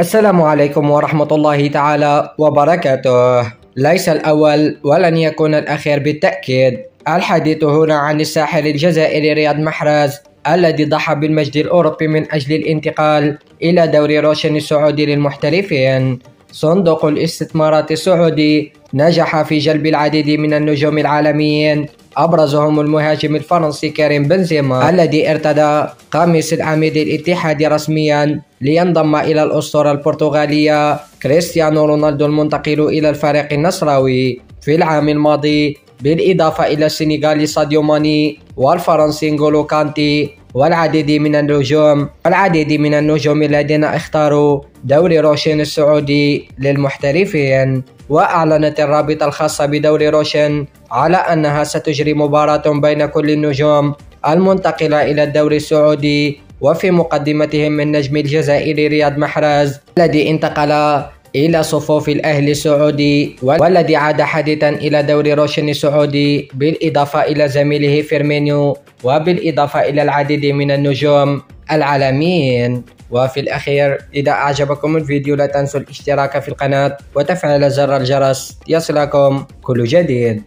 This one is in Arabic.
السلام عليكم ورحمة الله تعالى وبركاته. ليس الأول ولن يكون الأخير بالتأكيد. الحديث هنا عن الساحر الجزائري رياض محرز الذي ضحى بالمجد الأوروبي من أجل الانتقال إلى دوري روشن السعودي للمحترفين. صندوق الاستثمارات السعودي نجح في جلب العديد من النجوم العالميين أبرزهم المهاجم الفرنسي كريم بنزيما الذي ارتدى قميص العميد الاتحادي رسميا لينضم إلى الأسطورة البرتغالية كريستيانو رونالدو المنتقل إلى الفريق النصراوي في العام الماضي بالإضافة إلى السنغالي ساديو ماني والفرنسي نغولو كانتي والعديد من النجوم والعديد من النجوم الذين اختاروا دوري روشن السعودي للمحترفين وأعلنت الرابطة الخاصة بدوري روشن على أنها ستجري مباراة بين كل النجوم المنتقلة إلى الدوري السعودي وفي مقدمتهم النجم الجزائري رياض محرز الذي انتقل إلى صفوف الأهلي السعودي والذي عاد حديثا إلى دوري روشن السعودي بالإضافة إلى زميله فيرمينيو وبالإضافة إلى العديد من النجوم العالميين. وفي الأخير إذا أعجبكم الفيديو لا تنسوا الاشتراك في القناة وتفعيل زر الجرس. يصلكم كل جديد.